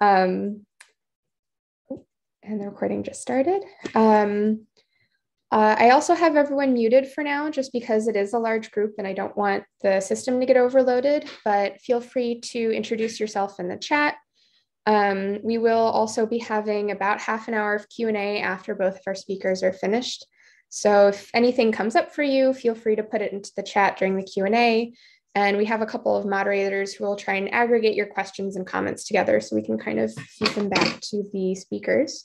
Um, and the recording just started. Um, uh, I also have everyone muted for now just because it is a large group and I don't want the system to get overloaded, but feel free to introduce yourself in the chat. Um, we will also be having about half an hour of Q&A after both of our speakers are finished. So if anything comes up for you, feel free to put it into the chat during the Q&A. And we have a couple of moderators who will try and aggregate your questions and comments together so we can kind of feed them back to the speakers.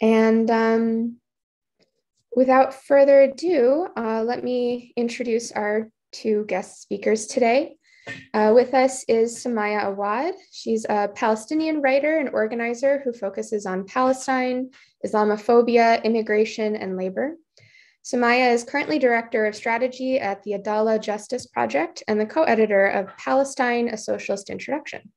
And um, without further ado, uh, let me introduce our two guest speakers today. Uh, with us is Sumaya Awad. She's a Palestinian writer and organizer who focuses on Palestine, Islamophobia, immigration, and labor. Sumaya is currently Director of Strategy at the Adalah Justice Project and the co-editor of Palestine, A Socialist Introduction.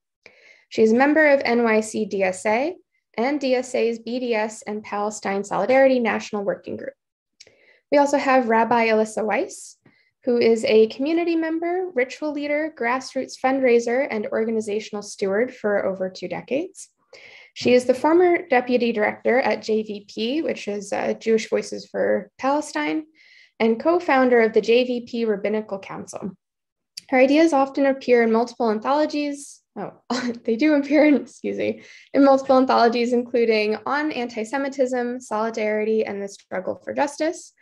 She's a member of NYC DSA and DSA's BDS and Palestine Solidarity National Working Group. We also have Rabbi Alissa Wise, who is a community member, ritual leader, grassroots fundraiser, and organizational steward for over two decades. She is the former deputy director at JVP, which is uh, Jewish Voices for Palestine, and co founder of the JVP Rabbinical Council. Her ideas often appear in multiple anthologies. Oh, they do appear in, excuse me, in multiple anthologies, including On Anti Semitism, Solidarity, and the Struggle for Justice,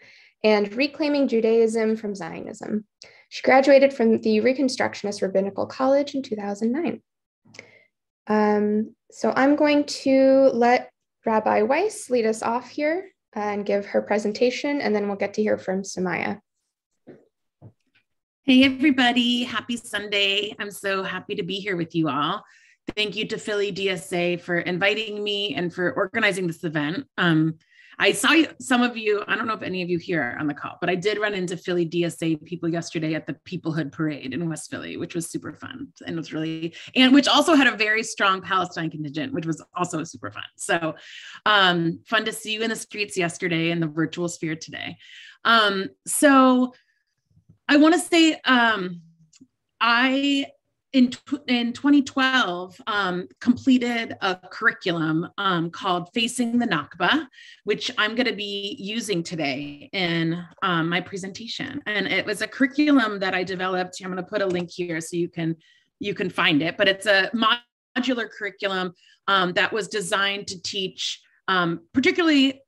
and Reclaiming Judaism from Zionism. She graduated from the Reconstructionist Rabbinical College in 2009. Um, so I'm going to let Rabbi Wise lead us off here and give her presentation, and then we'll get to hear from Sumaya. Hey, everybody. Happy Sunday. I'm so happy to be here with you all. Thank you to Philly DSA for inviting me and for organizing this event. Um, I saw some of you, I don't know if any of you here on the call, but I did run into Philly DSA people yesterday at the Peoplehood Parade in West Philly, which was super fun and was really, and which also had a very strong Palestine contingent, which was also super fun. So um, fun to see you in the streets yesterday and the virtual sphere today. Um, so I want to say, um, I in, in 2012 um, completed a curriculum um, called facing the nakba which i'm going to be using today in um, my presentation. And it was a curriculum that i developed. I'm going to put a link here so you can you can find it but it's a modular curriculum um, that was designed to teach um, particularly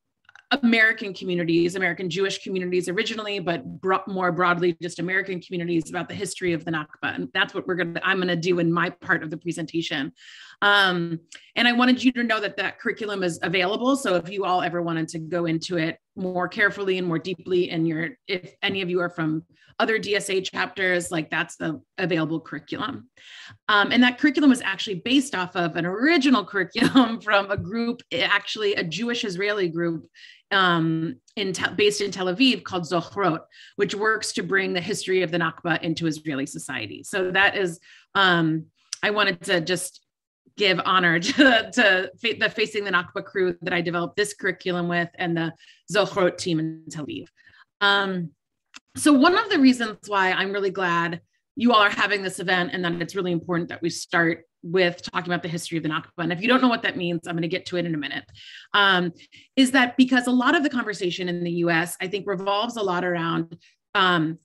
American communities, American Jewish communities originally, but bro- more broadly, just American communities about the history of the Nakba. And that's what we're going to, I'm going to do in my part of the presentation. Um, and I wanted you to know that that curriculum is available. So if you all ever wanted to go into it more carefully and more deeply, and you're, if any of you are from other DSA chapters, like that's the available curriculum. Um, and that curriculum was actually based off of an original curriculum from a group, actually a Jewish Israeli group um, in based in Tel Aviv called Zochrot, which works to bring the history of the Nakba into Israeli society. So that is, um, I wanted to just give honor to, to the Facing the Nakba crew that I developed this curriculum with and the Zochrot team in Tel Aviv. Um, so one of the reasons why I'm really glad you all are having this event and that it's really important that we start with talking about the history of the Nakba. And if you don't know what that means, I'm going to get to it in a minute. Um, is that because a lot of the conversation in the US, I think, revolves a lot around um,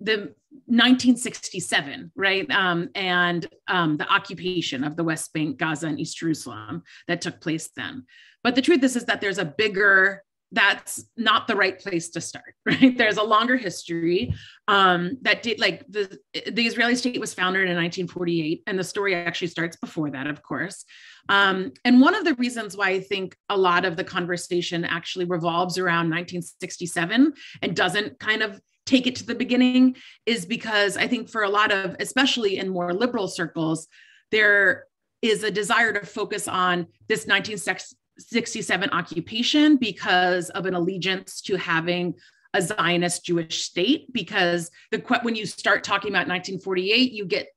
the 1967, right? Um, and um, the occupation of the West Bank, Gaza, and East Jerusalem that took place then. But the truth is, is that there's a bigger that's not the right place to start right there's a longer history um, that did like the the israeli state was founded in 1948 and the story actually starts before that of course um, and one of the reasons why i think a lot of the conversation actually revolves around 1967 and doesn't kind of take it to the beginning is because i think for a lot of especially in more liberal circles there is a desire to focus on this 1967 occupation because of an allegiance to having a Zionist Jewish state. Because the when you start talking about 1948, you get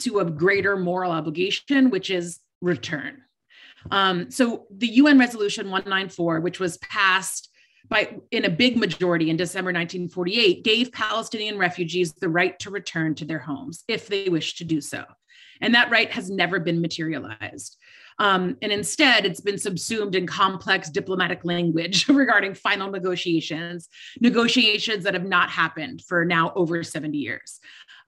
to a greater moral obligation, which is return. Um, so the UN Resolution 194, which was passed by in a big majority in December 1948, gave Palestinian refugees the right to return to their homes if they wish to do so. And that right has never been materialized. Um, and instead, it's been subsumed in complex diplomatic language regarding final negotiations, negotiations that have not happened for now over 70 years.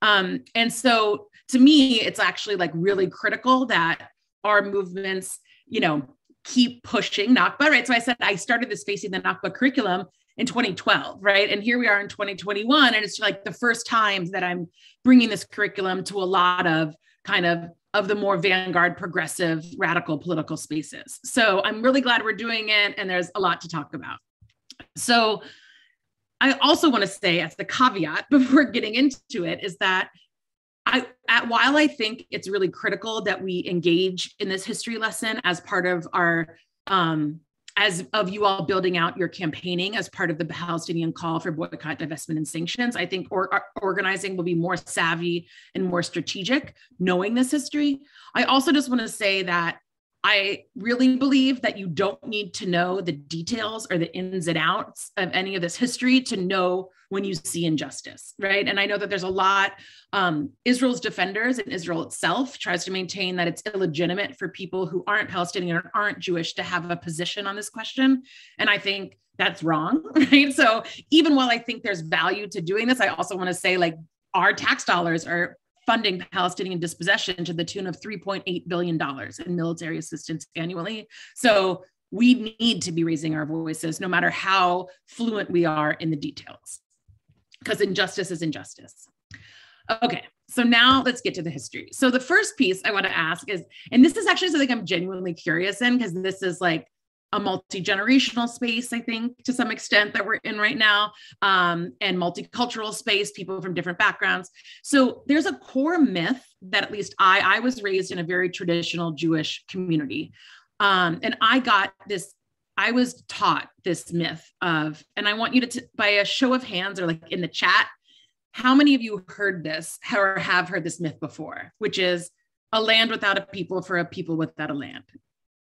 Um, and so to me, it's actually like really critical that our movements, you know, keep pushing Nakba, right? So I said I started this facing the Nakba curriculum in 2012, right? And here we are in 2021, and it's like the first time that I'm bringing this curriculum to a lot of kind of of the more vanguard, progressive, radical political spaces. So I'm really glad we're doing it, and there's a lot to talk about. So I also want to say, as the caveat before getting into it, is that I, at, while I think it's really critical that we engage in this history lesson as part of our um, as of you all building out your campaigning as part of the Palestinian call for boycott, divestment, and sanctions, I think or, organizing will be more savvy and more strategic, knowing this history. I also just want to say that I really believe that you don't need to know the details or the ins and outs of any of this history to know when you see injustice, right? And I know that there's a lot, um, Israel's defenders and Israel itself tries to maintain that it's illegitimate for people who aren't Palestinian or aren't Jewish to have a position on this question. And I think that's wrong, right? So even while I think there's value to doing this, I also want to say like our tax dollars are funding Palestinian dispossession to the tune of $3.8 billion in military assistance annually. So we need to be raising our voices no matter how fluent we are in the details, because injustice is injustice. Okay, so now let's get to the history. So the first piece I want to ask is, and this is actually something I'm genuinely curious in because this is like a multi-generational space i think to some extent that we're in right now um, and multicultural space people from different backgrounds so there's a core myth that at least i i was raised in a very traditional jewish community um, and i got this i was taught this myth of and i want you to t- by a show of hands or like in the chat how many of you heard this or have heard this myth before which is a land without a people for a people without a land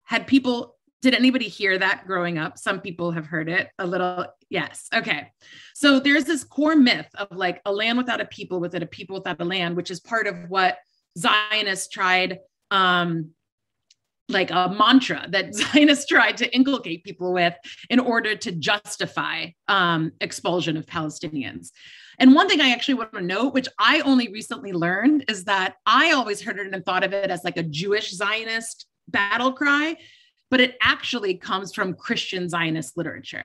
had people did anybody hear that growing up? Some people have heard it a little. Yes. Okay. So there's this core myth of like a land without a people, without a people without a land, which is part of what Zionists tried, um, like a mantra that Zionists tried to inculcate people with in order to justify um, expulsion of Palestinians. And one thing I actually want to note, which I only recently learned, is that I always heard it and thought of it as like a Jewish Zionist battle cry but it actually comes from Christian Zionist literature.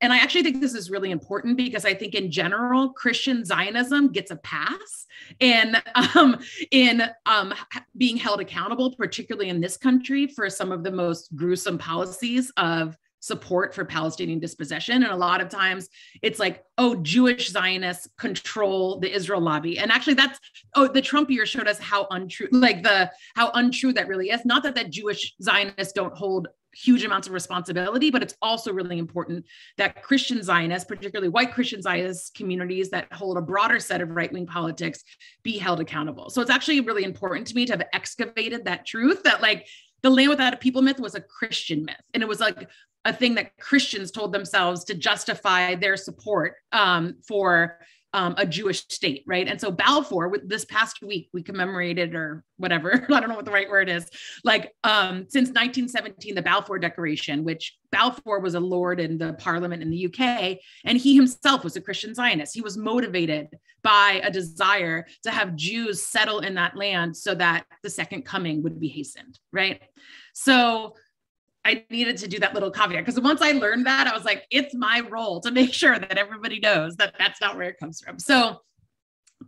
And I actually think this is really important because I think in general, Christian Zionism gets a pass in, um, in um, being held accountable, particularly in this country, for some of the most gruesome policies of support for Palestinian dispossession. And a lot of times it's like, oh, Jewish Zionists control the Israel lobby. And actually that's, oh, the Trump year showed us how untrue, like the, how untrue that really is. Not that that Jewish Zionists don't hold huge amounts of responsibility, but it's also really important that Christian Zionists, particularly white Christian Zionist communities that hold a broader set of right wing politics, be held accountable. So it's actually really important to me to have excavated that truth that, like, the land without a people myth was a Christian myth. And it was like a thing that Christians told themselves to justify their support um, for um, a Jewish state, right? And so Balfour, this past week, we commemorated or whatever, I don't know what the right word is, like um, since 1917, the Balfour Declaration, which Balfour was a lord in the parliament in the UK, and he himself was a Christian Zionist. He was motivated by a desire to have Jews settle in that land so that the second coming would be hastened, right? So I needed to do that little caveat because once I learned that, I was like, it's my role to make sure that everybody knows that that's not where it comes from. So,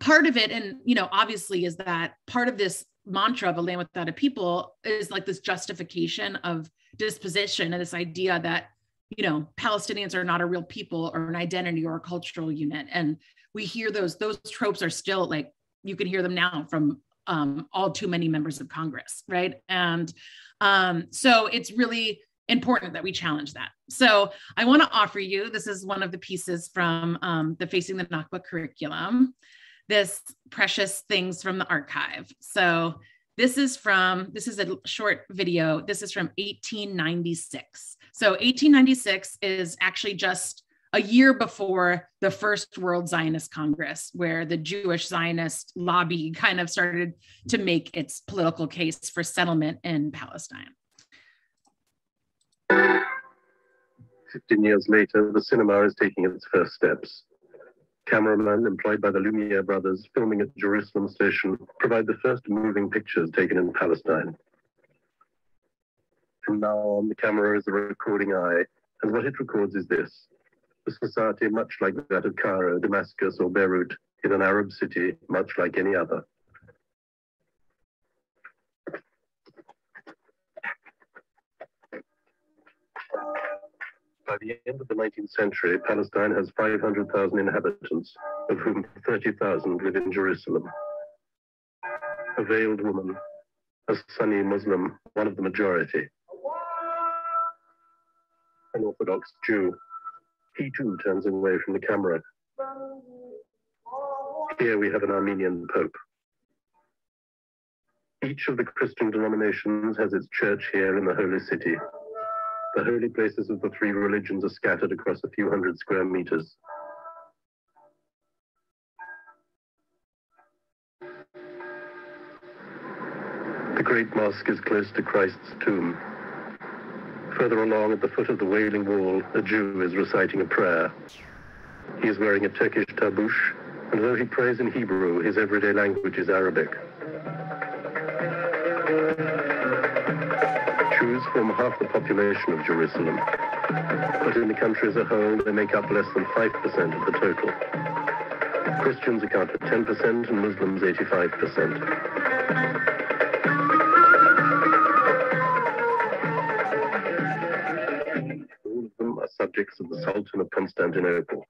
part of it, and you know, obviously, is that part of this mantra of a land without a people is like this justification of disposition and this idea that you know Palestinians are not a real people or an identity or a cultural unit, and we hear those those tropes are still like you can hear them now from um, all too many members of Congress, right? And um, so it's really important that we challenge that. So I want to offer you this is one of the pieces from um, the Facing the Nakba curriculum, this precious things from the archive. So this is from, this is a short video. This is from 1896. So 1896 is actually just a year before the first World Zionist Congress, where the Jewish Zionist lobby kind of started to make its political case for settlement in Palestine. 15 years later, the cinema is taking its first steps. Cameramen employed by the Lumiere brothers filming at Jerusalem station provide the first moving pictures taken in Palestine. From now on, the camera is the recording eye, and what it records is this. A society much like that of Cairo, Damascus, or Beirut, in an Arab city, much like any other. By the end of the 19th century, Palestine has 500,000 inhabitants, of whom 30,000 live in Jerusalem. A veiled woman, a Sunni Muslim, one of the majority. An Orthodox Jew. He too turns away from the camera. Here we have an Armenian Pope. Each of the Christian denominations has its church here in the Holy City. The holy places of the three religions are scattered across a few hundred square meters. The Great Mosque is close to Christ's tomb. Further along at the foot of the Wailing Wall, a Jew is reciting a prayer. He is wearing a Turkish tabush, and though he prays in Hebrew, his everyday language is Arabic. Jews form half the population of Jerusalem, but in the country as a whole, they make up less than 5% of the total. Christians account for 10% and Muslims 85%. Subjects of the Sultan of Constantinople.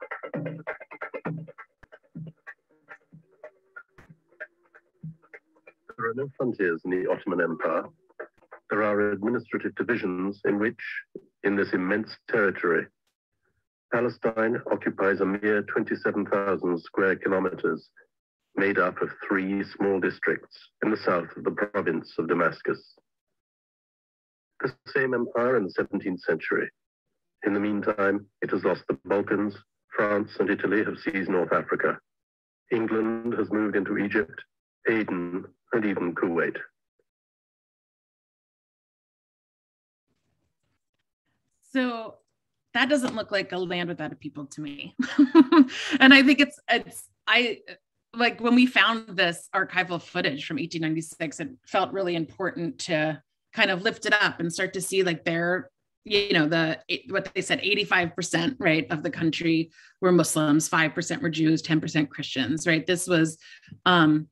There are no frontiers in the Ottoman Empire, there are administrative divisions in which, in this immense territory, Palestine occupies a mere 27,000 square kilometers, made up of three small districts in the south of the province of Damascus. The same empire in the 17th century. In the meantime, it has lost the Balkans, France and Italy have seized North Africa. England has moved into Egypt, Aden, and even Kuwait. So that doesn't look like a land without a people to me. and I think it's it's I like when we found this archival footage from 1896, it felt really important to kind of lift it up and start to see like their you know the what they said 85% right of the country were muslims 5% were jews 10% christians right? This was um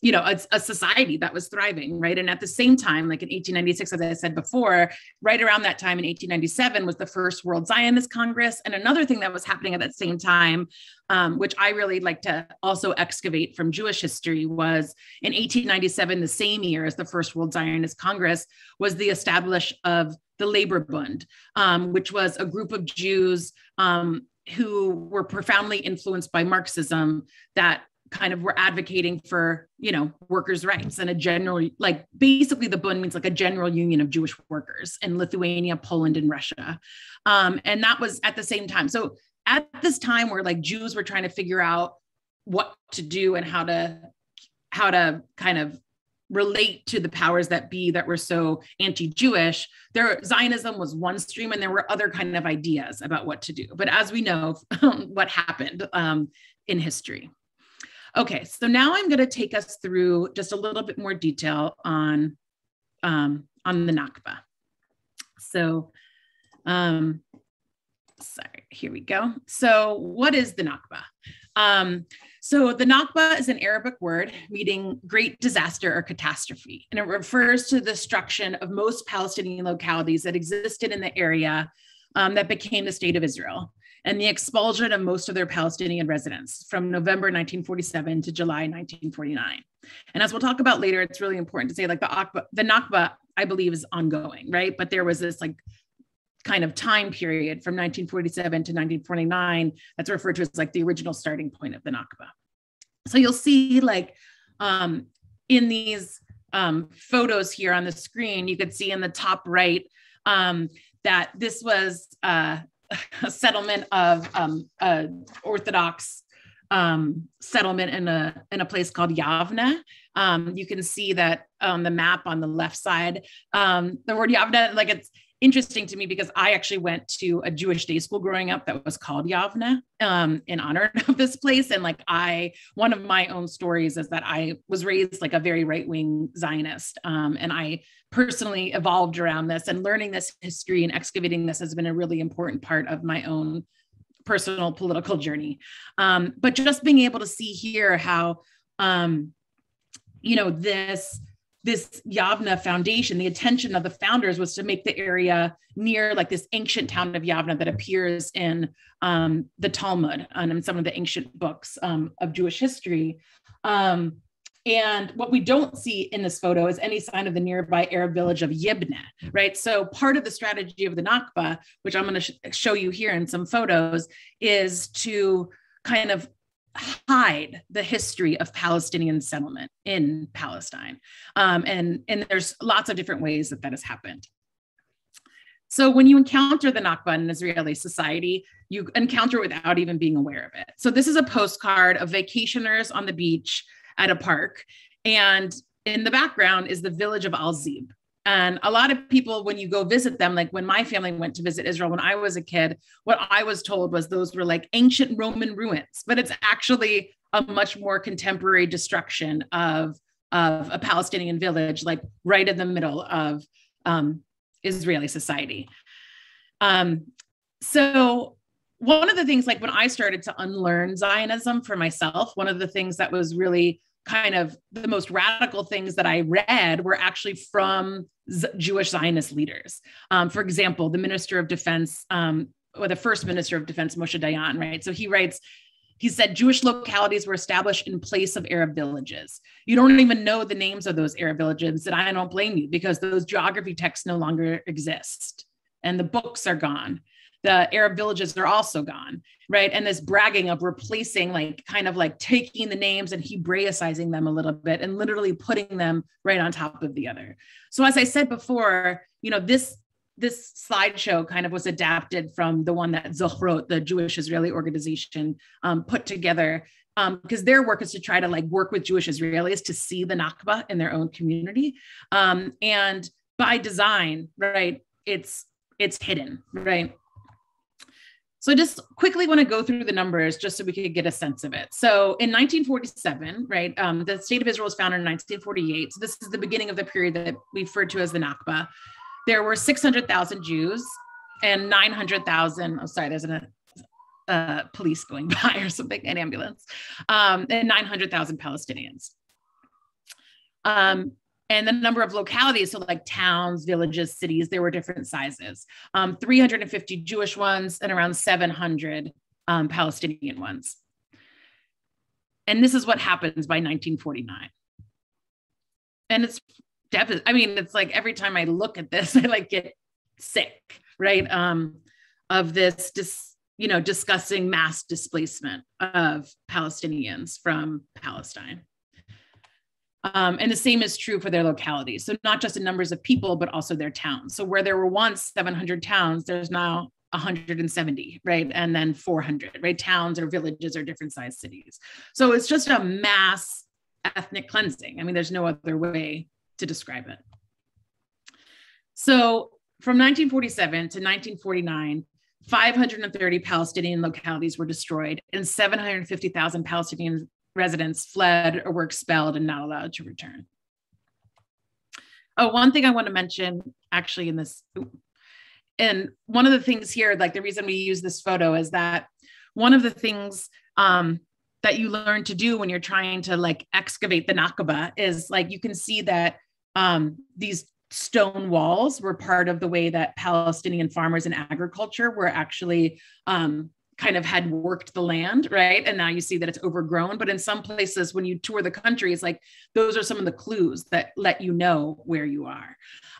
you know a, a, society that was thriving right? And at the same time like in 1896 as i said before right around that time in 1897 was the first world zionist congress. And another thing that was happening at that same time um, which i really like to also excavate from jewish history was in 1897 the same year as the first world zionist congress was the establish of the labor bund um, which was a group of jews um, who were profoundly influenced by marxism that kind of were advocating for you know workers rights and a general like basically the bund means like a general union of jewish workers in lithuania poland and russia. Um, and that was at the same time. So at this time where like jews were trying to figure out what to do and how to how to kind of relate to the powers that be that were so anti-jewish there zionism was one stream and there were other kind of ideas about what to do. But as we know what happened um, in history Okay, so now I'm going to take us through just a little bit more detail on, um, on the Nakba. So, um, sorry, here we go. So what is the Nakba? Um, so the Nakba is an Arabic word meaning great disaster or catastrophe, and it refers to the destruction of most Palestinian localities that existed in the area um, that became the state of Israel and the expulsion of most of their Palestinian residents from November 1947 to July 1949. And as we'll talk about later, it's really important to say like the Nakba, the Nakba, I believe, is ongoing, right? But there was this like kind of time period from 1947 to 1949 that's referred to as like the original starting point of the Nakba. So you'll see like um, in these um, photos here on the screen, you could see in the top right um, that this was uh, settlement of um, a Orthodox um, settlement in a in a place called Yavne. Um, you can see that on the map on the left side. Um, the word Yavne, like it's interesting to me because I actually went to a Jewish day school growing up that was called Yavne um, in honor of this place. And like I, one of my own stories is that I was raised like a very right wing Zionist. Um, and I personally evolved around this and learning this history and excavating this has been a really important part of my own personal political journey. Um, but just being able to see here how, um, you know, this this Yavna foundation, the intention of the founders was to make the area near like this ancient town of Yavna that appears in um, the Talmud and in some of the ancient books um, of Jewish history. Um, and what we don't see in this photo is any sign of the nearby Arab village of Yibne, right? So part of the strategy of the Nakba, which I'm going to sh- show you here in some photos, is to kind of hide the history of Palestinian settlement in Palestine. Um, and, and there's lots of different ways that that has happened. So when you encounter the Nakba in Israeli society, you encounter it without even being aware of it. So this is a postcard of vacationers on the beach at a park. And in the background is the village of Al Zib. And a lot of people, when you go visit them, like when my family went to visit Israel when I was a kid, what I was told was those were like ancient Roman ruins, but it's actually a much more contemporary destruction of, of a Palestinian village, like right in the middle of um, Israeli society. Um, so one of the things, like when I started to unlearn Zionism for myself, one of the things that was really kind of the most radical things that I read were actually from Z- Jewish Zionist leaders. Um, for example, the Minister of Defense, um, or the first Minister of Defense, Moshe Dayan, right? So he writes, he said Jewish localities were established in place of Arab villages. You don't even know the names of those Arab villages, and I don't blame you because those geography texts no longer exist and the books are gone the Arab villages are also gone, right? And this bragging of replacing, like, kind of like taking the names and Hebraicizing them a little bit and literally putting them right on top of the other. So, as I said before, you know, this this slideshow kind of was adapted from the one that Zochrot, the Jewish Israeli organization, um, put together because um, their work is to try to like work with Jewish Israelis to see the Nakba in their own community. Um, and by design, right, it's it's hidden, right? So I just quickly want to go through the numbers just so we could get a sense of it. So in 1947, right, um, the state of Israel was founded in 1948. So this is the beginning of the period that we refer to as the Nakba. There were 600,000 Jews and 900,000, oh, sorry, there's a uh, police going by or something, an ambulance, um, and 900,000 Palestinians. Um, and the number of localities so like towns villages cities there were different sizes. Um, 350 jewish ones and around 700 um, palestinian ones. And this is what happens by 1949 and it's i mean it's like every time i look at this i like get sick right um of this dis, you know discussing mass displacement of palestinians from palestine um, and the same is true for their localities. So not just in numbers of people, but also their towns. So where there were once 700 towns, there's now 170, right? And then 400, right? Towns or villages or different sized cities. So it's just a mass ethnic cleansing. I mean, there's no other way to describe it. So from 1947 to 1949, 530 Palestinian localities were destroyed and 750,000 Palestinian residents fled or were expelled and not allowed to return. Oh, one thing I want to mention actually in this, and one of the things here, like the reason we use this photo is that one of the things um, that you learn to do when you're trying to like excavate the Nakba is like you can see that um, these stone walls were part of the way that Palestinian farmers and agriculture were actually um, kind of had worked the land, right? And now you see that it's overgrown. But in some places, when you tour the country, it's like those are some of the clues that let you know where you are.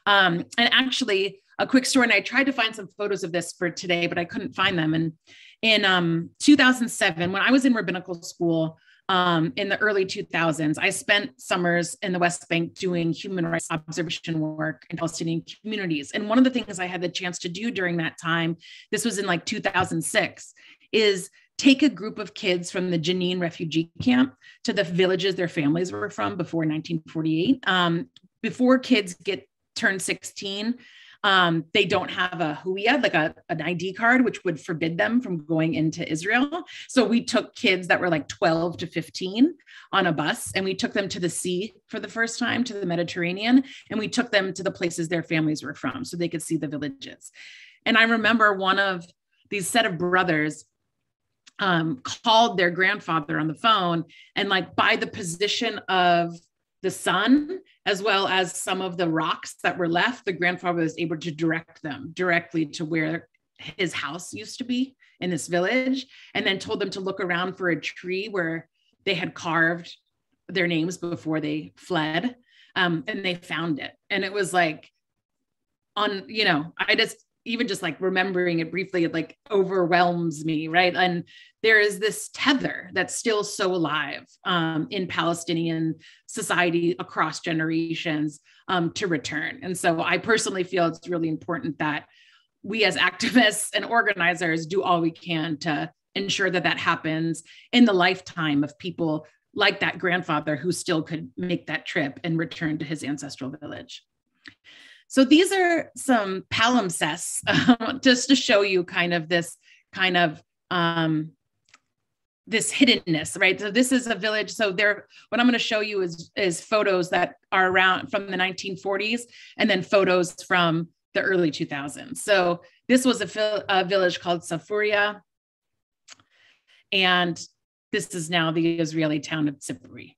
Um, and actually, a quick story, and I tried to find some photos of this for today, but I couldn't find them. And in um, 2007, when I was in rabbinical school, um, in the early 2000s. I spent summers in the West Bank doing human rights observation work in Palestinian communities. And one of the things I had the chance to do during that time, this was in like 2006, is take a group of kids from the Jenin refugee camp to the villages their families were from before 1948. Um, before kids get turned 16, um, they don't have a huiyah, like a, an ID card, which would forbid them from going into Israel. So we took kids that were like 12 to 15 on a bus and we took them to the sea for the first time, to the Mediterranean, and we took them to the places their families were from so they could see the villages. And I remember one of these set of brothers um, called their grandfather on the phone and like by the position of the sun as well as some of the rocks that were left, the grandfather was able to direct them directly to where his house used to be in this village, and then told them to look around for a tree where they had carved their names before they fled. Um, and they found it. And it was like, on, you know, I just, even just like remembering it briefly, it like overwhelms me, right? And there is this tether that's still so alive um, in Palestinian society across generations um, to return. And so I personally feel it's really important that we as activists and organizers do all we can to ensure that that happens in the lifetime of people like that grandfather who still could make that trip and return to his ancestral village. So these are some palimpsests uh, just to show you kind of this kind of um, this hiddenness, right? So this is a village. So there, what I'm going to show you is is photos that are around from the 1940s, and then photos from the early 2000s. So this was a, a village called Safuria, and this is now the Israeli town of Tzipori.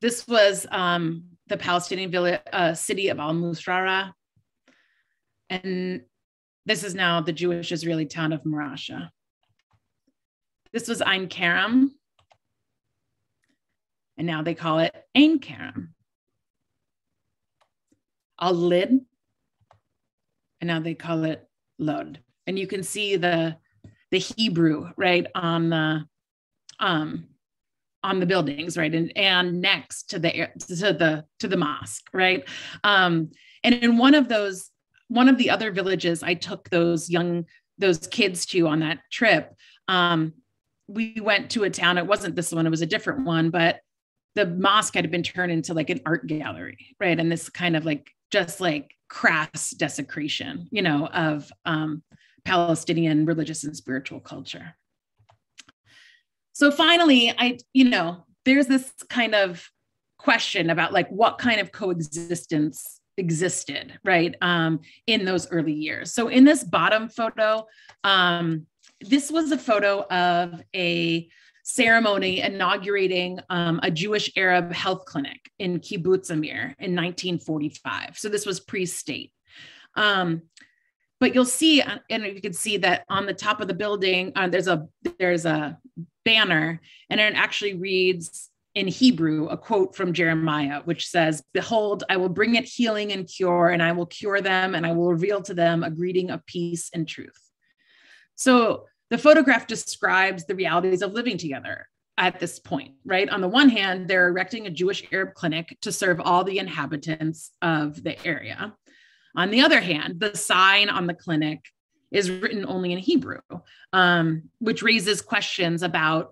This was um, the Palestinian village, uh, city of Al Musrara, and this is now the Jewish Israeli town of Marasha. This was Ein Kerem. And now they call it Ein Kerem. Al Lid. And now they call it Lod. And you can see the the Hebrew right on the um on the buildings right and and next to the to the to the mosque right um and in one of those one of the other villages i took those young those kids to on that trip um we went to a town, it wasn't this one, it was a different one, but the mosque had been turned into like an art gallery, right? And this kind of like just like crass desecration, you know, of um, Palestinian religious and spiritual culture. So finally, I, you know, there's this kind of question about like what kind of coexistence existed, right, um, in those early years. So in this bottom photo, um, this was a photo of a ceremony inaugurating um, a Jewish Arab health clinic in Kibbutz Amir in 1945. So this was pre-state. Um, but you'll see, uh, and you can see that on the top of the building, uh, there's a there's a banner, and it actually reads in Hebrew a quote from Jeremiah, which says, "Behold, I will bring it healing and cure, and I will cure them, and I will reveal to them a greeting of peace and truth." So the photograph describes the realities of living together at this point, right? On the one hand, they're erecting a Jewish Arab clinic to serve all the inhabitants of the area. On the other hand, the sign on the clinic is written only in Hebrew, um, which raises questions about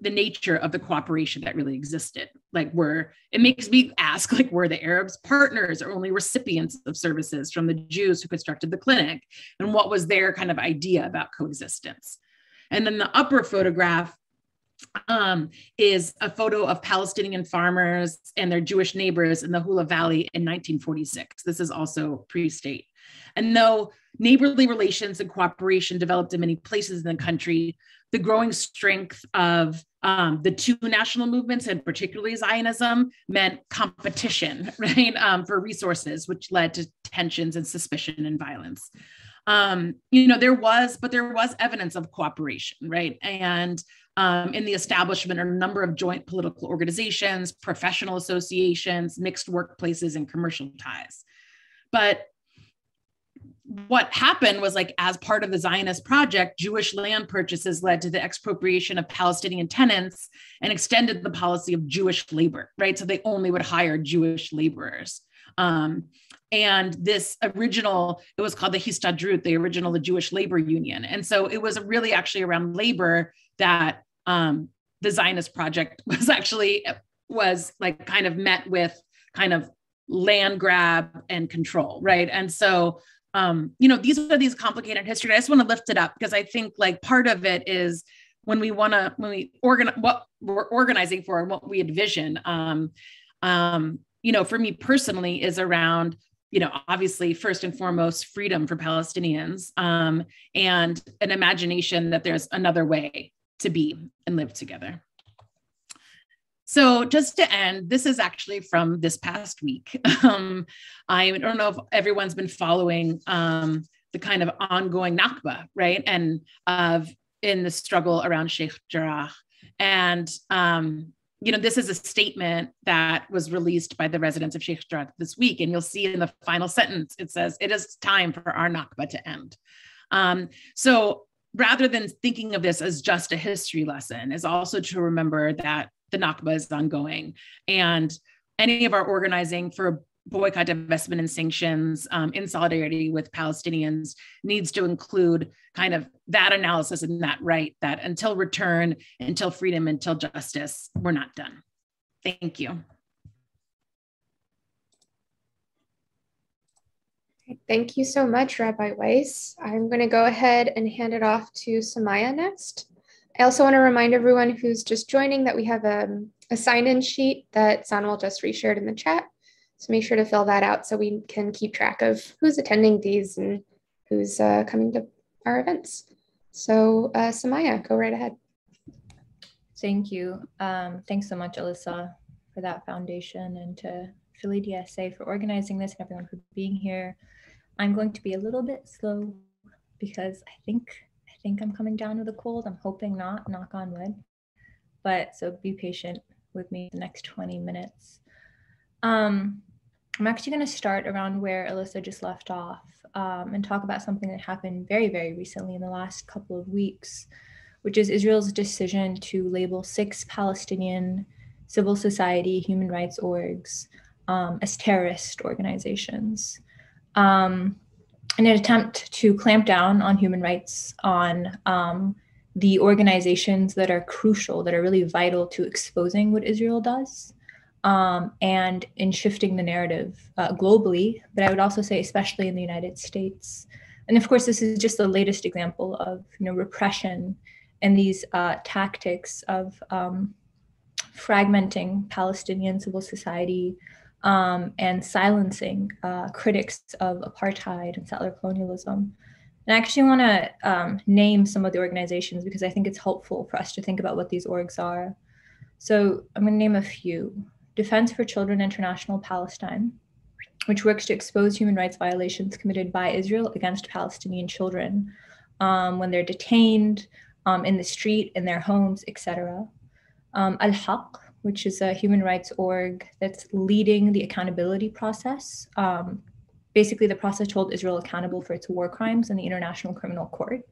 the nature of the cooperation that really existed. Like were it makes me ask like were the arabs partners or only recipients of services from the jews who constructed the clinic? And what was their kind of idea about coexistence? And then the upper photograph um, is a photo of Palestinian farmers and their Jewish neighbors in the Hula Valley in 1946. This is also pre state. And though neighborly relations and cooperation developed in many places in the country, the growing strength of um, the two national movements, and particularly Zionism, meant competition, right, um, for resources, which led to tensions and suspicion and violence. Um, you know, there was, but there was evidence of cooperation, right? And um, in the establishment, of a number of joint political organizations, professional associations, mixed workplaces, and commercial ties. But what happened was like as part of the Zionist project, Jewish land purchases led to the expropriation of Palestinian tenants and extended the policy of Jewish labor, right? So they only would hire Jewish laborers. Um, and this original, it was called the Histadrut, the original the Jewish labor union. And so it was really actually around labor that um, the Zionist project was actually was like kind of met with kind of land grab and control, right? And so um, you know, these are these complicated history. I just want to lift it up because I think like part of it is when we want to when we organize what we're organizing for and what we envision. Um, um, you know, for me personally, is around you know obviously first and foremost freedom for Palestinians um, and an imagination that there's another way to be and live together. So, just to end, this is actually from this past week. Um, I don't know if everyone's been following um, the kind of ongoing Nakba, right? And of in the struggle around Sheikh Jarrah. And, um, you know, this is a statement that was released by the residents of Sheikh Jarrah this week. And you'll see in the final sentence, it says, It is time for our Nakba to end. Um, so, rather than thinking of this as just a history lesson, is also to remember that the Nakba is ongoing. And any of our organizing for boycott, divestment, and sanctions um, in solidarity with Palestinians needs to include kind of that analysis and that right that until return, until freedom, until justice, we're not done. Thank you. Thank you so much, Rabbi Wise. I'm going to go ahead and hand it off to Sumaya next. I also want to remind everyone who's just joining that we have a, a sign-in sheet that Sanwell just reshared in the chat. So make sure to fill that out so we can keep track of who's attending these and who's uh, coming to our events. So uh, Sumaya, go right ahead. Thank you. Um, thanks so much, Alissa, for that foundation and to Philly DSA for organizing this and everyone for being here. I'm going to be a little bit slow because I think I think I'm coming down with a cold. I'm hoping not, knock on wood. But so be patient with me the next 20 minutes. Um, I'm actually going to start around where Alissa just left off um, and talk about something that happened very, very recently in the last couple of weeks, which is Israel's decision to label six Palestinian civil society human rights orgs um, as terrorist organizations. Um, in an attempt to clamp down on human rights, on um, the organizations that are crucial, that are really vital to exposing what Israel does, um, and in shifting the narrative uh, globally, but I would also say especially in the United States. And of course, this is just the latest example of you know repression and these uh, tactics of um, fragmenting Palestinian civil society, um, and silencing uh, critics of apartheid and settler colonialism. And I actually want to um, name some of the organizations because I think it's helpful for us to think about what these orgs are. So I'm going to name a few Defense for Children International Palestine, which works to expose human rights violations committed by Israel against Palestinian children um, when they're detained um, in the street, in their homes, etc. Um, Al Haq, which is a human rights org that's leading the accountability process. Um, basically, the process to hold Israel accountable for its war crimes in the International Criminal Court.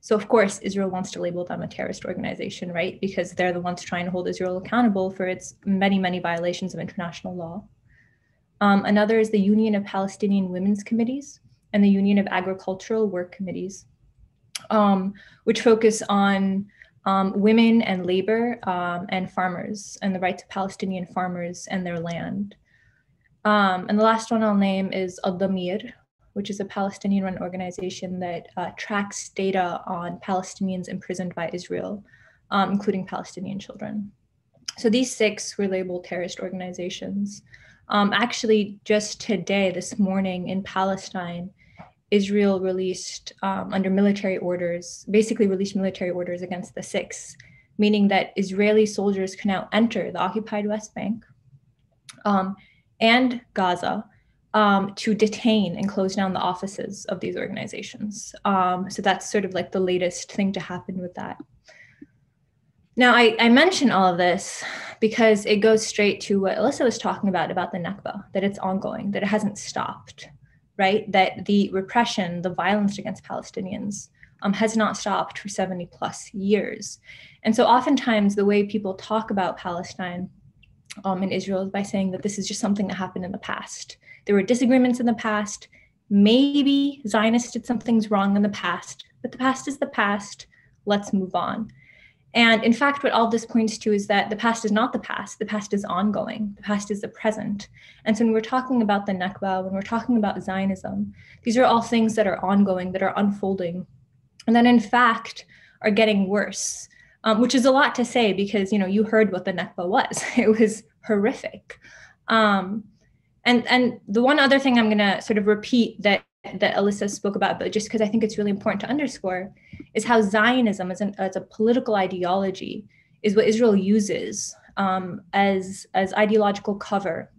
So, of course, Israel wants to label them a terrorist organization, right? Because they're the ones trying to hold Israel accountable for its many, many violations of international law. Um, another is the Union of Palestinian Women's Committees and the Union of Agricultural Work Committees, um, which focus on um, women and labor um, and farmers and the rights of Palestinian farmers and their land. Um, and the last one I'll name is Addameer, which is a Palestinian-run organization that uh, tracks data on Palestinians imprisoned by Israel, um, including Palestinian children. So these six were labeled terrorist organizations. Um, actually, just today, this morning in Palestine, Israel released um, under military orders, basically released military orders against the six, meaning that Israeli soldiers can now enter the occupied West Bank um, and Gaza um, to detain and close down the offices of these organizations. Um, so that's sort of like the latest thing to happen with that. Now, I, I mention all of this because it goes straight to what Alissa was talking about about the Nakba, that it's ongoing, that it hasn't stopped right? That the repression, the violence against Palestinians um, has not stopped for 70 plus years. And so oftentimes the way people talk about Palestine um, in Israel is by saying that this is just something that happened in the past. There were disagreements in the past. Maybe Zionists did some things wrong in the past, but the past is the past. Let's move on. And in fact, what all this points to is that the past is not the past. The past is ongoing. The past is the present. And so when we're talking about the Nakba, when we're talking about Zionism, these are all things that are ongoing, that are unfolding, and then in fact are getting worse, um, which is a lot to say because you know you heard what the Nakba was. It was horrific. Um, and and the one other thing I'm going to sort of repeat that that Alissa spoke about, but just because I think it's really important to underscore, is how Zionism as, an, as a political ideology is what Israel uses um, as, as ideological cover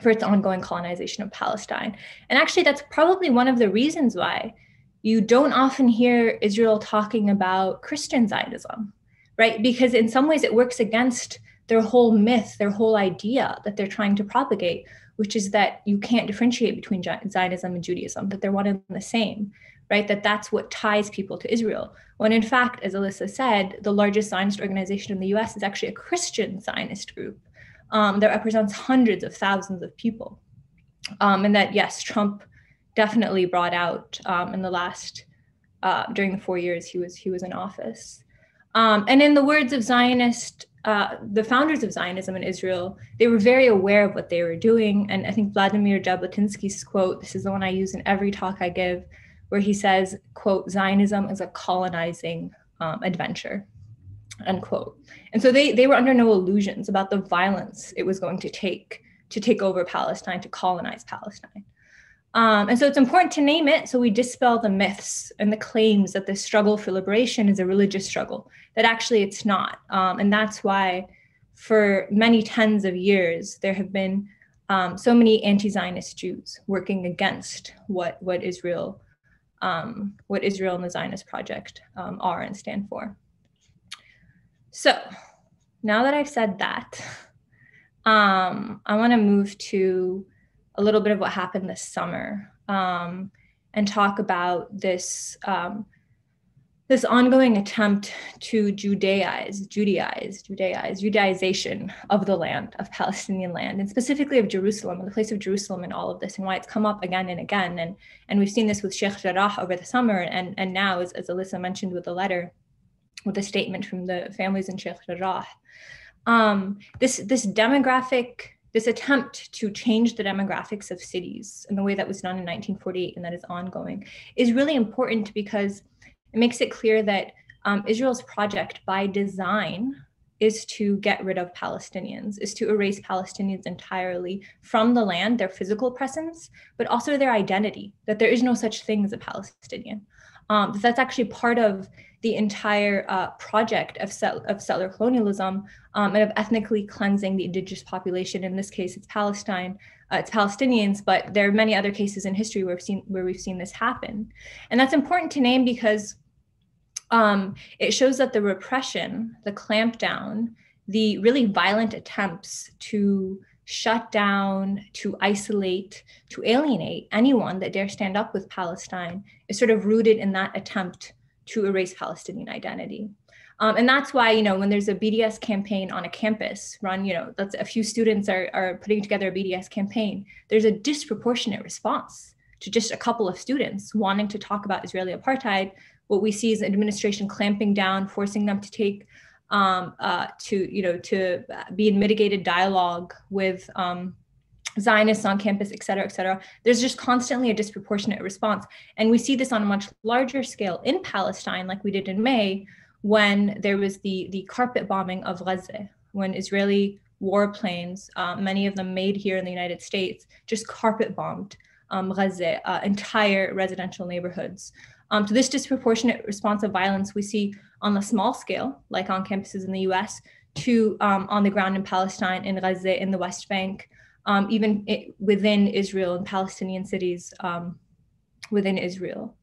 for its ongoing colonization of Palestine. And actually, that's probably one of the reasons why you don't often hear Israel talking about Christian Zionism, right? Because in some ways it works against their whole myth, their whole idea that they're trying to propagate, which is that you can't differentiate between Zionism and Judaism, that they're one and the same, right? That that's what ties people to Israel. When in fact, as Alissa said, the largest Zionist organization in the US is actually a Christian Zionist group um, that represents hundreds of thousands of people. Um, and that, yes, Trump definitely brought out um, in the last, uh, during the four years he was, he was in office. Um, and in the words of Zionist uh, the founders of Zionism in Israel, they were very aware of what they were doing. And I think Vladimir Jabotinsky's quote, this is the one I use in every talk I give, where he says, quote, Zionism is a colonizing um, adventure, unquote. And so they, they were under no illusions about the violence it was going to take to take over Palestine, to colonize Palestine. Um, and so it's important to name it so we dispel the myths and the claims that the struggle for liberation is a religious struggle, that actually it's not. Um, and that's why, for many tens of years, there have been um, so many anti Zionist Jews working against what, what Israel. Um, what Israel and the Zionist Project um, are and stand for. So, now that I've said that, um, I want to move to a little bit of what happened this summer um, and talk about this um, this ongoing attempt to Judaize, Judaize, Judaize, Judaization of the land, of Palestinian land, and specifically of Jerusalem, and the place of Jerusalem in all of this, and why it's come up again and again. And, and we've seen this with Sheikh Jarrah over the summer, and, and now, as, as Alissa mentioned with the letter, with a statement from the families in Sheikh Jarrah. Um, this, this demographic this attempt to change the demographics of cities in the way that was done in 1948 and that is ongoing is really important because it makes it clear that um, Israel's project by design is to get rid of Palestinians, is to erase Palestinians entirely from the land, their physical presence, but also their identity, that there is no such thing as a Palestinian. Um, that's actually part of the entire uh, project of, set, of settler colonialism um, and of ethnically cleansing the indigenous population. In this case, it's Palestine, uh, it's Palestinians, but there are many other cases in history where we've seen where we've seen this happen, and that's important to name because um, it shows that the repression, the clampdown, the really violent attempts to shut down, to isolate, to alienate anyone that dare stand up with Palestine is sort of rooted in that attempt to erase Palestinian identity. Um, and that's why, you know, when there's a BDS campaign on a campus run, you know, that's a few students are, are putting together a BDS campaign, there's a disproportionate response to just a couple of students wanting to talk about Israeli apartheid. What we see is administration clamping down, forcing them to take um, uh, to, you know, to be in mitigated dialogue with um, Zionists on campus, et cetera, et cetera. There's just constantly a disproportionate response. And we see this on a much larger scale in Palestine, like we did in May, when there was the, the carpet bombing of Gaza, when Israeli warplanes, uh, many of them made here in the United States, just carpet bombed um, Gaza, uh, entire residential neighborhoods. Um, so this disproportionate response of violence we see on the small scale, like on campuses in the US, to um, on the ground in Palestine, in Gaza, in the West Bank, um, even it, within Israel and Palestinian cities um, within Israel.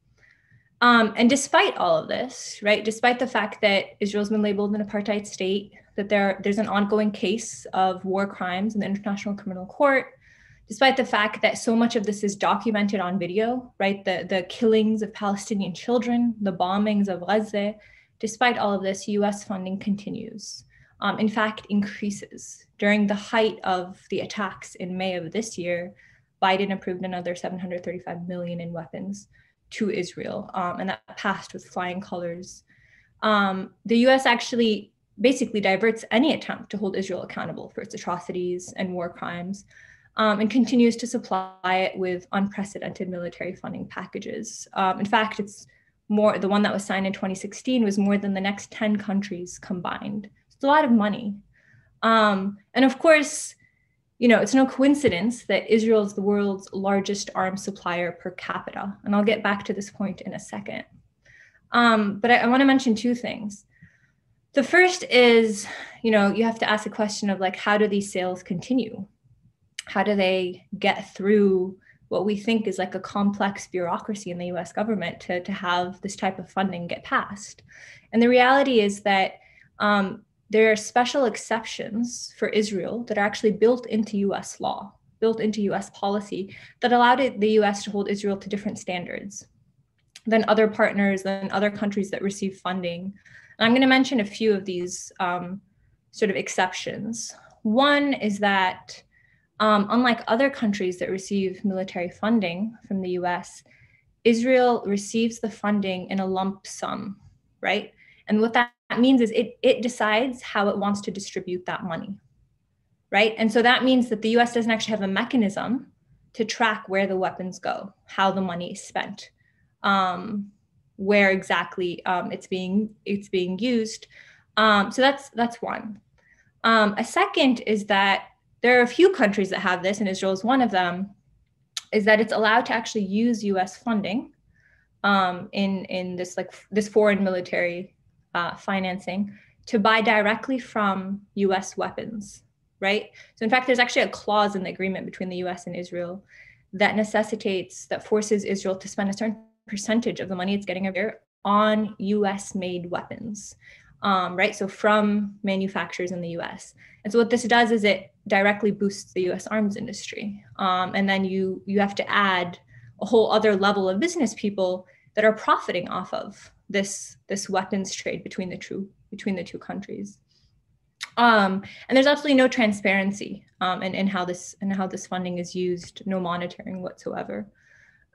Um, and despite all of this, right, despite the fact that Israel's been labeled an apartheid state, that there, there's an ongoing case of war crimes in the International Criminal Court, despite the fact that so much of this is documented on video, right? The, the killings of Palestinian children, the bombings of Gaza, despite all of this, US funding continues. Um, in fact, increases. During the height of the attacks in May of this year, Biden approved another 735 million in weapons to Israel, um, and that passed with flying colors. Um, the US actually basically diverts any attempt to hold Israel accountable for its atrocities and war crimes um, and continues to supply it with unprecedented military funding packages. Um, in fact, it's more, the one that was signed in 2016 was more than the next 10 countries combined. It's a lot of money. Um, and of course, you know, it's no coincidence that Israel is the world's largest arms supplier per capita. And I'll get back to this point in a second. Um, but I, I want to mention two things. The first is, you know, you have to ask the question of like, how do these sales continue? How do they get through what we think is like a complex bureaucracy in the US government to, to have this type of funding get passed? And the reality is that um, there are special exceptions for Israel that are actually built into US law, built into US policy that allowed it, the US to hold Israel to different standards than other partners, than other countries that receive funding. And I'm going to mention a few of these um, sort of exceptions. One is that, um, unlike other countries that receive military funding from the US, Israel receives the funding in a lump sum, right? And what that means is it, it decides how it wants to distribute that money, right? And so that means that the US doesn't actually have a mechanism to track where the weapons go, how the money is spent. Um, where exactly um, it's being it's being used. Um, so that's that's one. Um, a second is that there are a few countries that have this, and Israel is one of them. Is that it's allowed to actually use U.S. funding um, in in this like this foreign military uh, financing to buy directly from U.S. weapons, right? So in fact, there's actually a clause in the agreement between the U.S. and Israel that necessitates that forces Israel to spend a certain percentage of the money it's getting every year on US made weapons, um, right? So from manufacturers in the US. And so what this does is it directly boosts the US arms industry. Um, and then you, you have to add a whole other level of business people that are profiting off of this, this weapons trade between the two, between the two countries. Um, and there's absolutely no transparency um, in, in how this and how this funding is used, no monitoring whatsoever.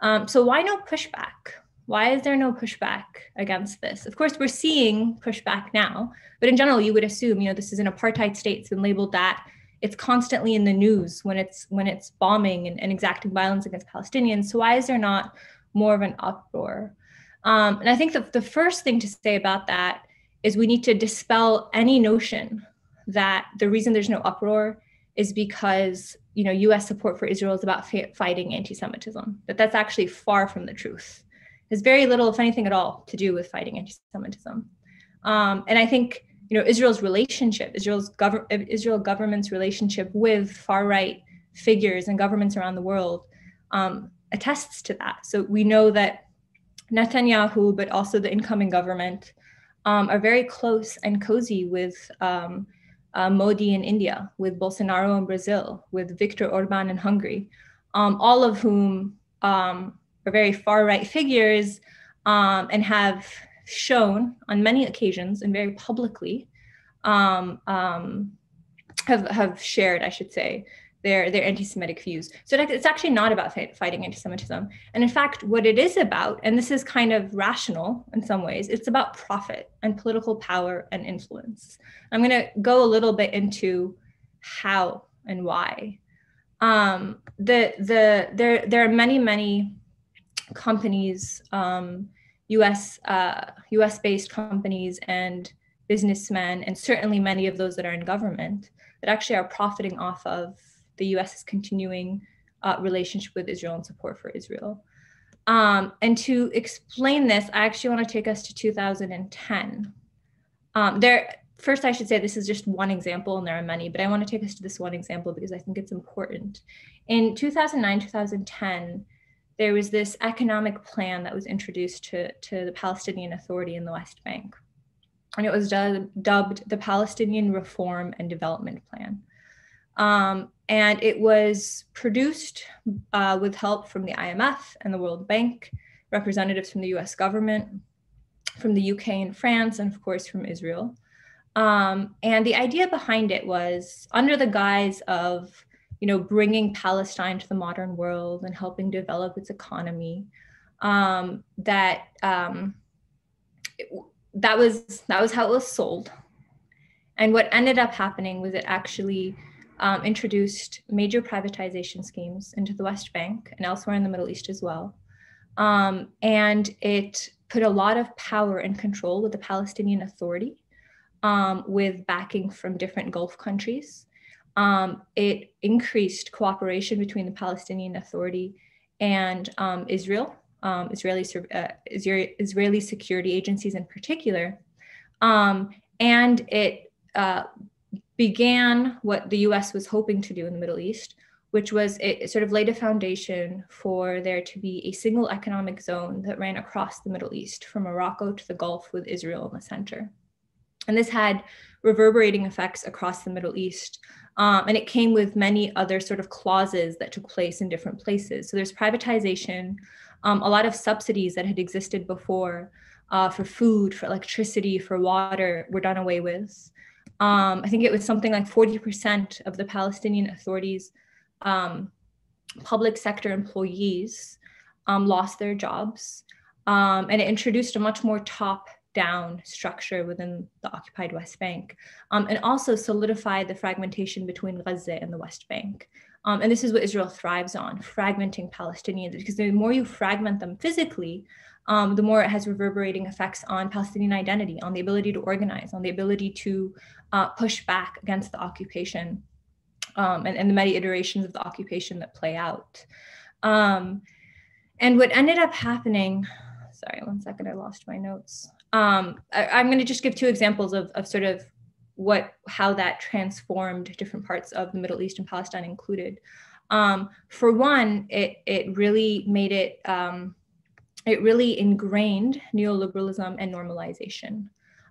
Um, so why no pushback? Why is there no pushback against this? Of course, we're seeing pushback now, but in general, you would assume, you know, this is an apartheid state. It's been labeled that. It's constantly in the news when it's when it's bombing and, and exacting violence against Palestinians. So why is there not more of an uproar? Um, and I think the, the first thing to say about that is we need to dispel any notion that the reason there's no uproar is because you know U.S. support for Israel is about fighting anti-Semitism. That that's actually far from the truth. It has very little, if anything at all, to do with fighting anti-Semitism. Um, and I think you know Israel's relationship, Israel's government, Israel government's relationship with far-right figures and governments around the world um, attests to that. So we know that Netanyahu, but also the incoming government, um, are very close and cozy with um, uh, Modi in India, with Bolsonaro in Brazil, with Viktor Orban in Hungary, um, all of whom um, are very far right figures um, and have shown on many occasions and very publicly um, um, have, have shared, I should say, their, their anti-Semitic views. So it's actually not about fighting anti-Semitism. And in fact, what it is about, and this is kind of rational in some ways, it's about profit and political power and influence. I'm going to go a little bit into how and why. Um, the the there there are many many companies, um, U.S. Uh, U.S. based companies and businessmen, and certainly many of those that are in government that actually are profiting off of the U.S. is continuing uh, relationship with Israel and support for Israel. Um, and to explain this, I actually want to take us to 2010. Um, there, first, I should say this is just one example, and there are many, but I want to take us to this one example because I think it's important. In 2009, 2010, there was this economic plan that was introduced to, to the Palestinian Authority in the West Bank. And it was dubbed the Palestinian Reform and Development Plan. Um, and it was produced uh, with help from the IMF and the World Bank, representatives from the US government, from the UK and France, and of course from Israel. Um, and the idea behind it was under the guise of, you know, bringing Palestine to the modern world and helping develop its economy, um, that um, it, that was that was how it was sold. And what ended up happening was it actually um, introduced major privatization schemes into the West Bank and elsewhere in the Middle East as well. Um, and it put a lot of power and control with the Palestinian Authority, um, with backing from different Gulf countries. Um, it increased cooperation between the Palestinian Authority and um, Israel, um, Israeli, uh, Israeli security agencies in particular. and it uh, began what the US was hoping to do in the Middle East, which was it, sort of laid a foundation for there to be a single economic zone that ran across the Middle East from Morocco to the Gulf with Israel in the center. And this had reverberating effects across the Middle East. Um, and it came with many other sort of clauses that took place in different places. So there's privatization, um, a lot of subsidies that had existed before uh, for food, for electricity, for water were done away with. Um, I think it was something like 40% of the Palestinian authorities, um, public sector employees um, lost their jobs. Um, and it introduced a much more top down structure within the occupied West Bank, um, and also solidified the fragmentation between Gaza and the West Bank. Um, and this is what Israel thrives on fragmenting Palestinians, because the more you fragment them physically, um, the more it has reverberating effects on Palestinian identity, on the ability to organize, on the ability to uh, push back against the occupation um, and, and, the many iterations of the occupation that play out. Um, and what ended up happening, sorry, one second, I lost my notes. Um, I, am going to just give two examples of, of sort of what how that transformed different parts of the Middle East and Palestine included. Um, for one, it it really made it um, it really ingrained neoliberalism and normalization.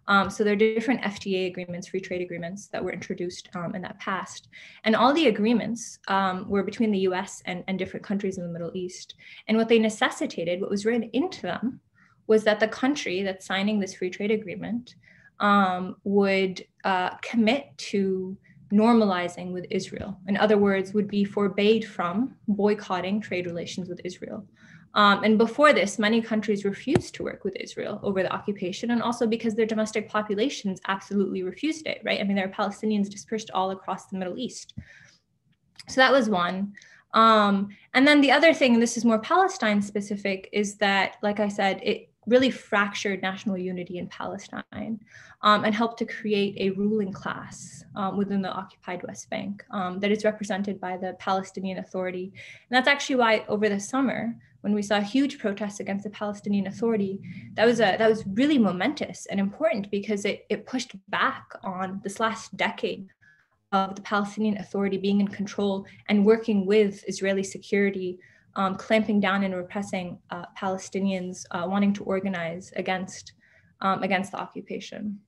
Um, so there are different FTA agreements, free trade agreements that were introduced um, in that past. And all the agreements um, were between the US and, and different countries in the Middle East. And what they necessitated, what was written into them, was that the country that's signing this free trade agreement um, would uh, commit to normalizing with Israel. In other words, would be forbade from boycotting trade relations with Israel. Um, and before this, many countries refused to work with Israel over the occupation, and also because their domestic populations absolutely refused it, right? I mean, there are Palestinians dispersed all across the Middle East. So that was one. Um, and then the other thing, and this is more Palestine specific, is that, like I said, it really fractured national unity in Palestine um, and helped to create a ruling class um, within the occupied West Bank um, that is represented by the Palestinian Authority. And that's actually why over the summer, when we saw huge protests against the Palestinian Authority, that was a that was really momentous and important because it, it pushed back on this last decade of the Palestinian Authority being in control and working with Israeli security um, clamping down and repressing uh, Palestinians uh, wanting to organize against, um, against the occupation.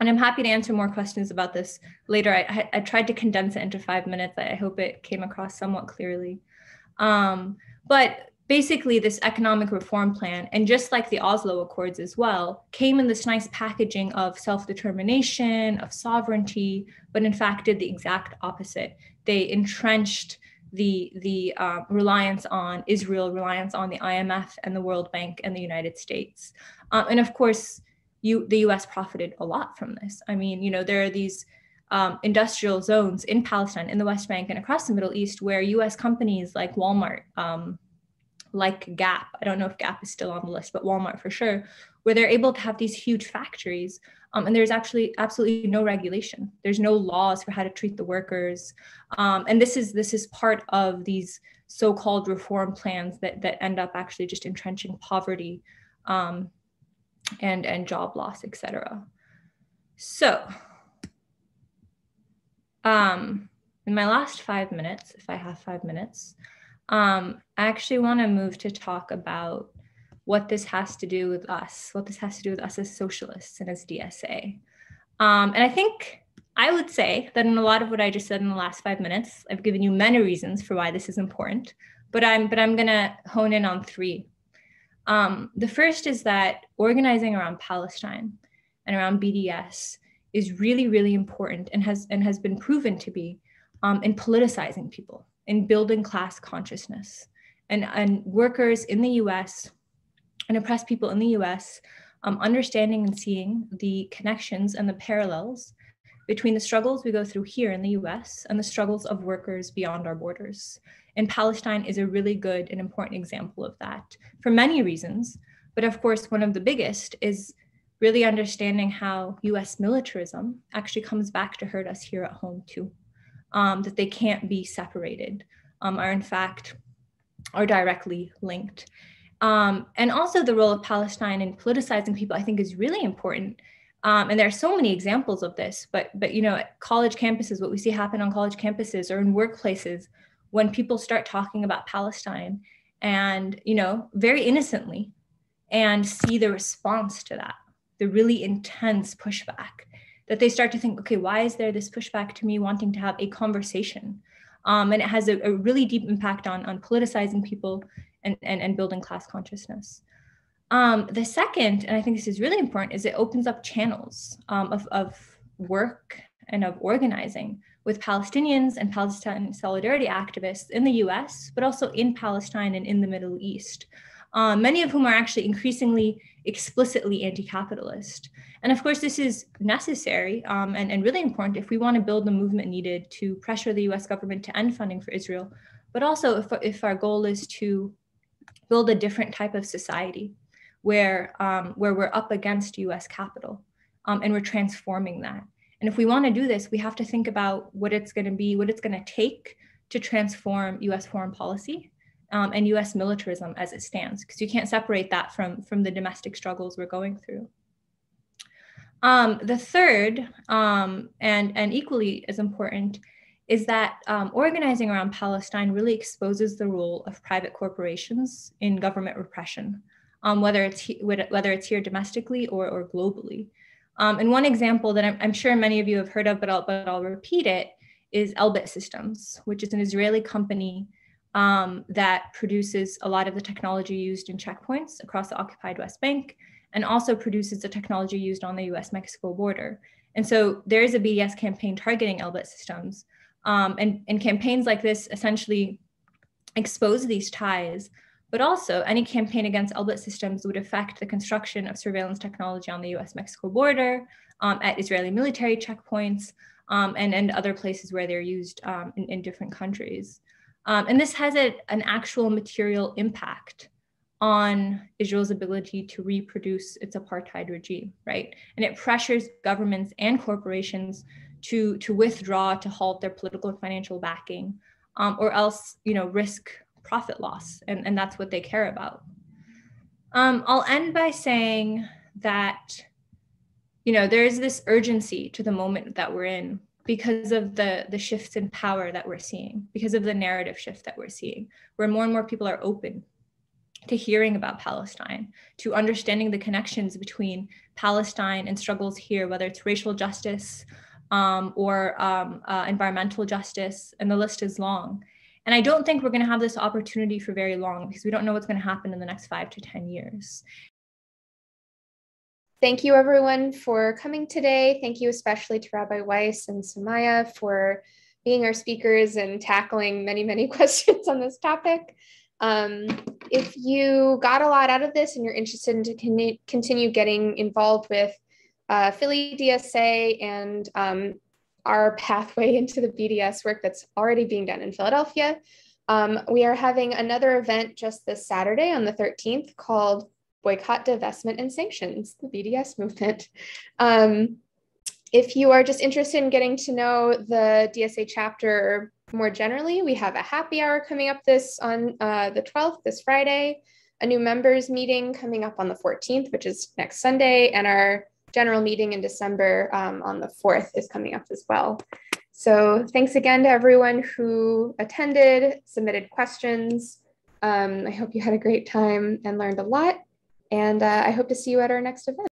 And I'm happy to answer more questions about this later. I, I, tried to condense it into five minutes. I hope it came across somewhat clearly. Um, but basically, this economic reform plan, and just like the Oslo Accords as well, came in this nice packaging of self determination, of sovereignty, but in fact did the exact opposite. They entrenched the the uh, reliance on Israel, reliance on the IMF and the World Bank and the United States, um, and of course, you the U.S. profited a lot from this. I mean, you know, there are these um, industrial zones in Palestine, in the West Bank, and across the Middle East where U.S. companies like Walmart, um, like Gap, I don't know if Gap is still on the list, but Walmart for sure, where they're able to have these huge factories um, and there's actually absolutely no regulation. There's no laws for how to treat the workers. Um, and this is this is part of these so-called reform plans that that end up actually just entrenching poverty um, and and job loss, etc. So um, in my last five minutes, if I have five minutes, um, I actually want to move to talk about what this has to do with us, what this has to do with us as socialists and as DSA. Um, and I think I would say that in a lot of what I just said in the last five minutes, I've given you many reasons for why this is important, but I'm but I'm gonna hone in on three. Um, the first is that organizing around Palestine and around BDS is really, really important and has and has been proven to be um, in politicizing people, in building class consciousness. And, and workers in the US and oppressed people in the US um, understanding and seeing the connections and the parallels between the struggles we go through here in the US and the struggles of workers beyond our borders. And Palestine is a really good and important example of that for many reasons. But of course, one of the biggest is really understanding how US militarism actually comes back to hurt us here at home too, um, that they can't be separated, um, are in fact, are directly linked. Um, and also the role of Palestine in politicizing people, I think is really important. Um, and there are so many examples of this, but but you know, college campuses, what we see happen on college campuses or in workplaces, when people start talking about Palestine, and you know, very innocently, and see the response to that, the really intense pushback, that they start to think, okay, why is there this pushback to me wanting to have a conversation? Um, and it has a, a, really deep impact on, on politicizing people and, and, and building class consciousness. Um, the second, and I think this is really important, is it opens up channels um, of, of work and of organizing with Palestinians and Palestine solidarity activists in the US, but also in Palestine and in the Middle East, um, many of whom are actually increasingly explicitly anti capitalist. And of course, this is necessary um, and, and really important if we want to build the movement needed to pressure the US government to end funding for Israel, but also if, if our goal is to build a different type of society where, um, where we're up against US capital um, and we're transforming that. And if we want to do this, we have to think about what it's going to be, what it's going to take to transform US foreign policy um, and US militarism as it stands, because you can't separate that from, from the domestic struggles we're going through. Um, the third, um, and, and equally as important, is that um, organizing around Palestine really exposes the role of private corporations in government repression, um, whether, it's he, whether it's here domestically or, or globally. Um, and one example that I'm, I'm, sure many of you have heard of, but I'll, but I'll repeat it, is Elbit Systems, which is an Israeli company um, that produces a lot of the technology used in checkpoints across the occupied West Bank and also produces the technology used on the US Mexico border. And so there is a BDS campaign targeting Elbit Systems um, and, and campaigns like this essentially expose these ties, but also any campaign against Elbit systems would affect the construction of surveillance technology on the US Mexico border, um, at Israeli military checkpoints, um, and, and other places where they're used um, in, in, different countries. Um, and this has a, an actual material impact on Israel's ability to reproduce its apartheid regime, right? And it pressures governments and corporations to to withdraw to halt their political and financial backing um, or else you know risk profit loss and, and that's what they care about. Um, i'll end by saying that you know there's this urgency to the moment that we're in because of the the shifts in power that we're seeing because of the narrative shift that we're seeing where more and more people are open to hearing about Palestine, to understanding the connections between Palestine and struggles here, whether it's racial justice, um, or um, uh, environmental justice, and the list is long. And I don't think we're going to have this opportunity for very long because we don't know what's going to happen in the next five to 10 years. Thank you, everyone, for coming today. Thank you especially to Rabbi Wise and Sumaya for being our speakers and tackling many, many questions on this topic. Um, if you got a lot out of this and you're interested in to continue getting involved with uh, Philly DSA and um, our pathway into the BDS work that's already being done in Philadelphia. Um, we are having another event just this Saturday on the 13th called Boycott, Divestment, and Sanctions, the BDS movement. Um, if you are just interested in getting to know the DSA chapter more generally, we have a happy hour coming up this on uh, the 12th, this Friday, a new members meeting coming up on the 14th, which is next Sunday, and our general meeting in December um, on the 4th is coming up as well. So thanks again to everyone who attended, submitted questions. Um, I hope you had a great time and learned a lot. And uh, I hope to see you at our next event.